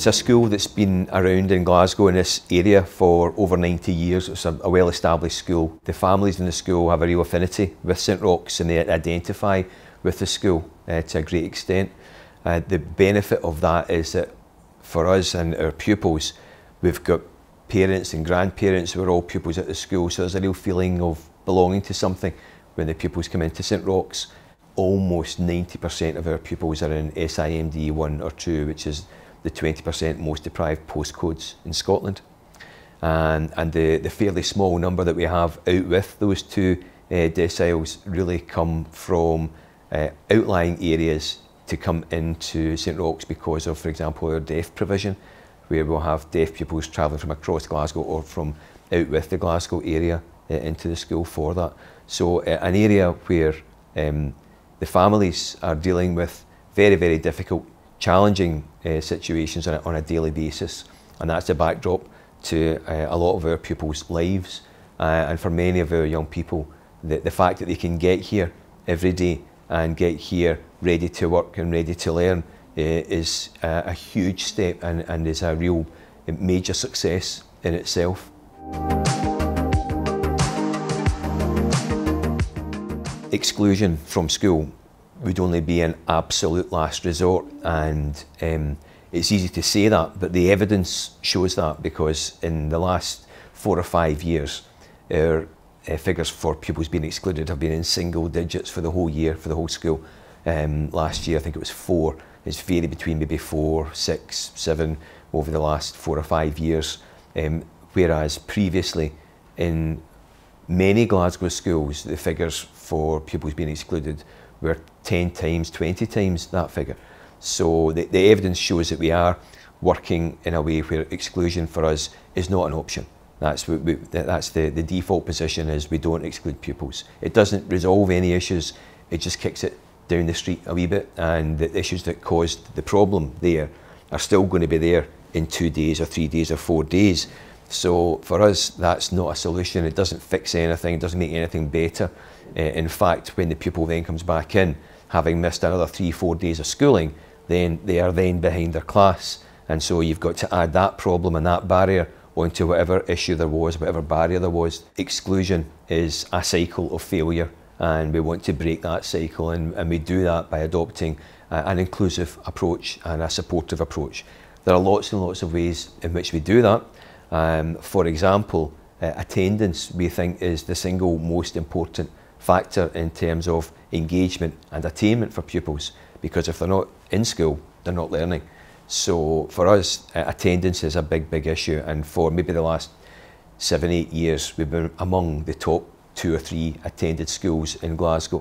It's a school that's been around in Glasgow in this area for over 90 years. It's a, a well-established school. The families in the school have a real affinity with St Roch's and they identify with the school uh, to a great extent. Uh, the benefit of that is that for us and our pupils, we've got parents and grandparents who are all pupils at the school, so there's a real feeling of belonging to something when the pupils come into St Roch's. Almost 90% of our pupils are in SIMD 1 or 2, which is the 20% most deprived postcodes in Scotland. And, and the, the fairly small number that we have out with those two uh, deciles really come from uh, outlying areas to come into St Roch's because of, for example, our deaf provision, where we'll have deaf pupils travelling from across Glasgow or from out with the Glasgow area uh, into the school for that. So uh, an area where um, the families are dealing with very, very difficult challenging uh, situations on a, on a, daily basis. And that's the backdrop to uh, a lot of our pupils' lives. Uh, and for many of our young people, the, the fact that they can get here every day and get here ready to work and ready to learn uh, is a, a, huge step and, and is a real major success in itself. Exclusion from school would only be an absolute last resort and um, it's easy to say that but the evidence shows that because in the last four or five years our uh, figures for pupils being excluded have been in single digits for the whole year for the whole school. Um, last year I think it was four. It's varied between maybe four six seven over the last four or five years. Um, whereas previously in many Glasgow schools the figures for pupils being excluded we're 10 times, 20 times that figure. So the, the evidence shows that we are working in a way where exclusion for us is not an option. That's, we, that's the, the default position is we don't exclude pupils. It doesn't resolve any issues, it just kicks it down the street a wee bit and the issues that caused the problem there are still going to be there in two days or three days or four days. So for us, that's not a solution. It doesn't fix anything, it doesn't make anything better. Uh, in fact, when the pupil then comes back in, having missed another three, four days of schooling, then they are then behind their class. And so you've got to add that problem and that barrier onto whatever issue there was, whatever barrier there was. Exclusion is a cycle of failure and we want to break that cycle and, and we do that by adopting uh, an inclusive approach and a supportive approach. There are lots and lots of ways in which we do that. Um, for example, uh, attendance we think is the single most important factor in terms of engagement and attainment for pupils because if they're not in school, they're not learning. So for us, uh, attendance is a big, big issue and for maybe the last seven, eight years, we've been among the top two or three attended schools in Glasgow.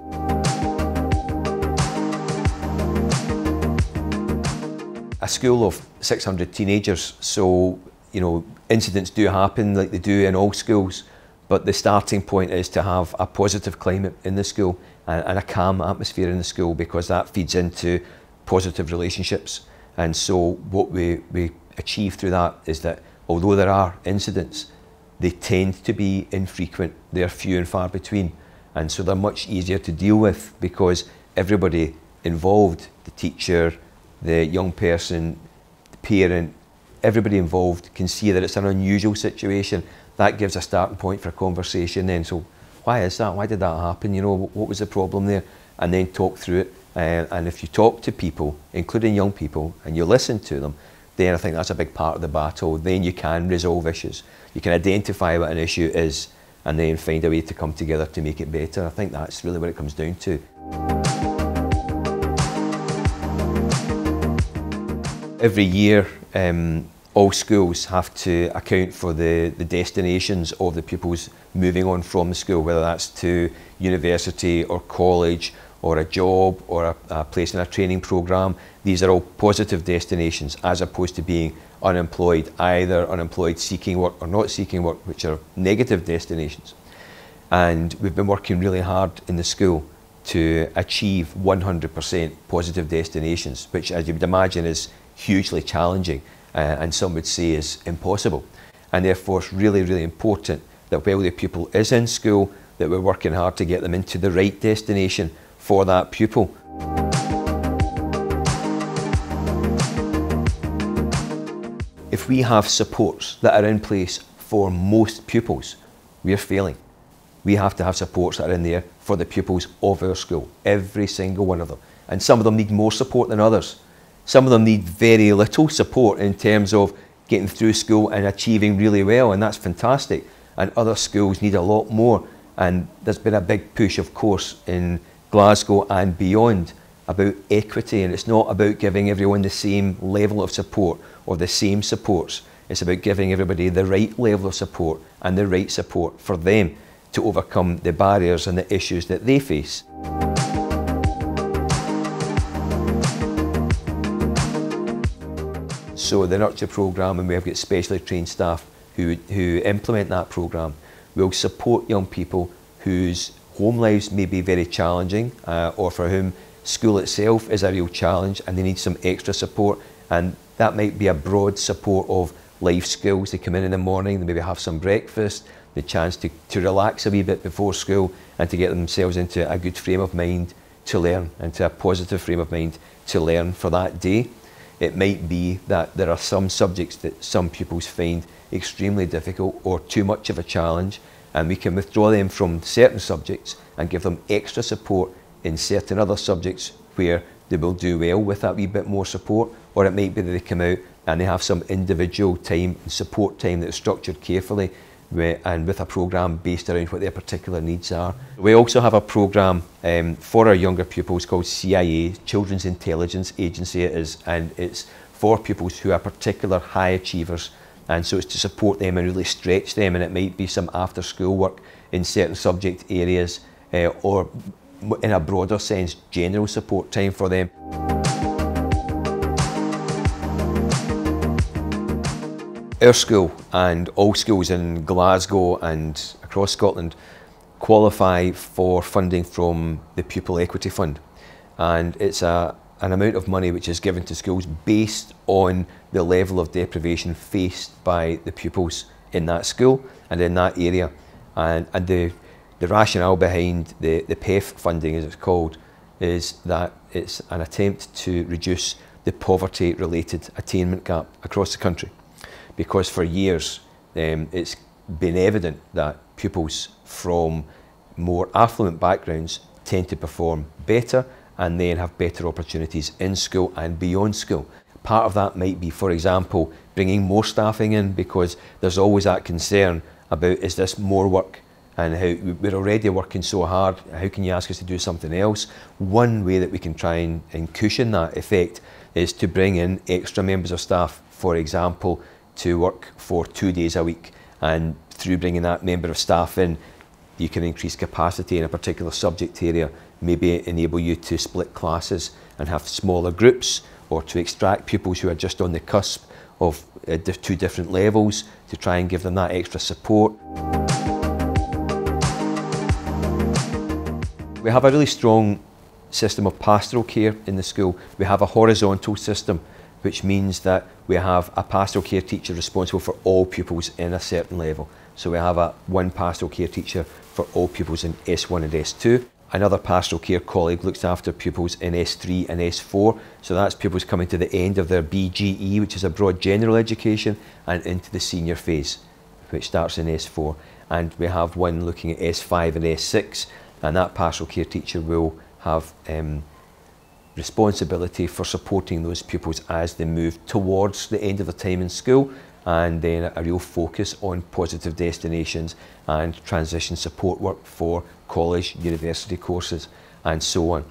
A school of 600 teenagers, so you know, incidents do happen like they do in all schools, but the starting point is to have a positive climate in the school and, and a calm atmosphere in the school because that feeds into positive relationships. And so what we, we achieve through that is that although there are incidents, they tend to be infrequent, they're few and far between. And so they're much easier to deal with because everybody involved, the teacher, the young person, the parent, everybody involved can see that it's an unusual situation. That gives a starting point for a conversation then. So why is that? Why did that happen? You know, what was the problem there? And then talk through it. Uh, and if you talk to people, including young people, and you listen to them, then I think that's a big part of the battle. Then you can resolve issues. You can identify what an issue is and then find a way to come together to make it better. I think that's really what it comes down to. Every year, um, all schools have to account for the, the destinations of the pupils moving on from the school, whether that's to university or college or a job or a, a place in a training programme. These are all positive destinations as opposed to being unemployed, either unemployed seeking work or not seeking work, which are negative destinations. And we've been working really hard in the school to achieve 100% positive destinations, which as you would imagine is hugely challenging uh, and some would say is impossible. And therefore it's really, really important that while the pupil is in school, that we're working hard to get them into the right destination for that pupil. If we have supports that are in place for most pupils, we're failing. We have to have supports that are in there for the pupils of our school, every single one of them. And some of them need more support than others. Some of them need very little support in terms of getting through school and achieving really well, and that's fantastic. And other schools need a lot more. And there's been a big push, of course, in Glasgow and beyond about equity, and it's not about giving everyone the same level of support or the same supports. It's about giving everybody the right level of support and the right support for them to overcome the barriers and the issues that they face. So the Nurture programme, and we have got specially trained staff who, who implement that programme, will support young people whose home lives may be very challenging uh, or for whom school itself is a real challenge and they need some extra support and that might be a broad support of life skills. They come in in the morning, they maybe have some breakfast, the chance to, to relax a wee bit before school and to get themselves into a good frame of mind to learn, into a positive frame of mind to learn for that day. It might be that there are some subjects that some pupils find extremely difficult or too much of a challenge and we can withdraw them from certain subjects and give them extra support in certain other subjects where they will do well with that wee bit more support or it might be that they come out and they have some individual time and support time that is structured carefully and with a programme based around what their particular needs are. We also have a programme um, for our younger pupils called CIA, Children's Intelligence Agency it is, and it's for pupils who are particular high achievers and so it's to support them and really stretch them and it might be some after school work in certain subject areas uh, or in a broader sense general support time for them. Our school and all schools in Glasgow and across Scotland qualify for funding from the Pupil Equity Fund. And it's a, an amount of money which is given to schools based on the level of deprivation faced by the pupils in that school and in that area. And, and the, the rationale behind the, the PEF funding, as it's called, is that it's an attempt to reduce the poverty-related attainment gap across the country because for years um, it's been evident that pupils from more affluent backgrounds tend to perform better and then have better opportunities in school and beyond school. Part of that might be, for example, bringing more staffing in because there's always that concern about is this more work and how we're already working so hard, how can you ask us to do something else? One way that we can try and, and cushion that effect is to bring in extra members of staff, for example, to work for two days a week. And through bringing that member of staff in, you can increase capacity in a particular subject area, maybe enable you to split classes and have smaller groups, or to extract pupils who are just on the cusp of uh, two different levels to try and give them that extra support. We have a really strong system of pastoral care in the school. We have a horizontal system which means that we have a pastoral care teacher responsible for all pupils in a certain level. So we have a one pastoral care teacher for all pupils in S1 and S2. Another pastoral care colleague looks after pupils in S3 and S4. So that's pupils coming to the end of their BGE, which is a broad general education, and into the senior phase, which starts in S4. And we have one looking at S5 and S6, and that pastoral care teacher will have um, responsibility for supporting those pupils as they move towards the end of their time in school and then a real focus on positive destinations and transition support work for college, university courses and so on.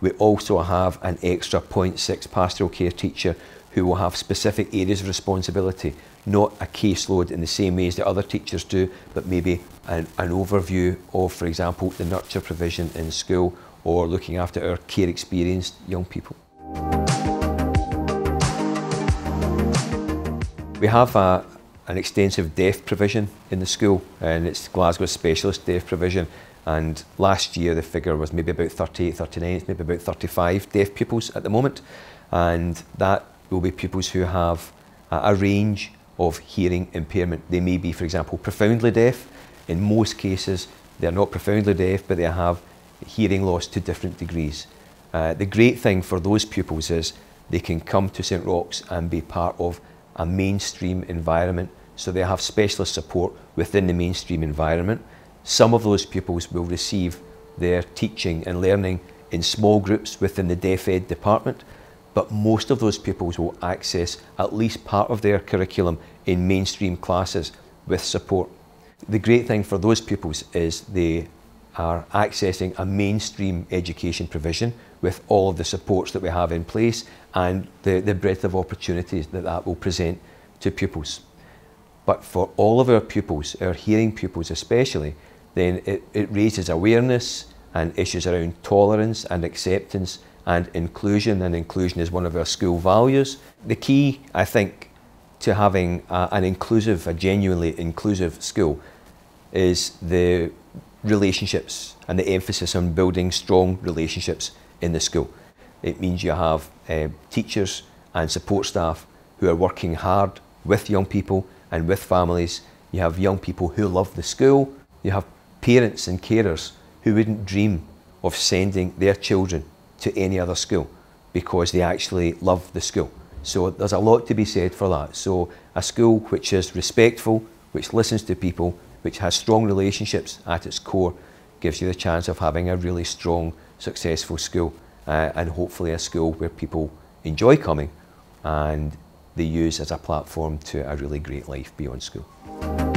We also have an extra 0.6 pastoral care teacher who will have specific areas of responsibility, not a caseload in the same way as the other teachers do, but maybe an, an overview of, for example, the nurture provision in school or looking after our care experienced young people. We have a, an extensive deaf provision in the school and it's Glasgow specialist deaf provision and last year the figure was maybe about 38, 39, it's maybe about 35 deaf pupils at the moment and that will be pupils who have a, a range of hearing impairment. They may be, for example, profoundly deaf. In most cases, they're not profoundly deaf, but they have hearing loss to different degrees. Uh, the great thing for those pupils is they can come to St Roch's and be part of a mainstream environment. So they have specialist support within the mainstream environment. Some of those pupils will receive their teaching and learning in small groups within the Deaf Ed department, but most of those pupils will access at least part of their curriculum in mainstream classes with support. The great thing for those pupils is they are accessing a mainstream education provision with all of the supports that we have in place and the, the breadth of opportunities that that will present to pupils. But for all of our pupils, our hearing pupils especially, then it, it raises awareness and issues around tolerance and acceptance and inclusion, and inclusion is one of our school values. The key, I think, to having a, an inclusive, a genuinely inclusive school is the relationships and the emphasis on building strong relationships in the school. It means you have uh, teachers and support staff who are working hard with young people and with families. You have young people who love the school. You have parents and carers who wouldn't dream of sending their children to any other school because they actually love the school. So there's a lot to be said for that. So a school which is respectful, which listens to people, which has strong relationships at its core, gives you the chance of having a really strong, successful school uh, and hopefully a school where people enjoy coming and they use as a platform to a really great life beyond school.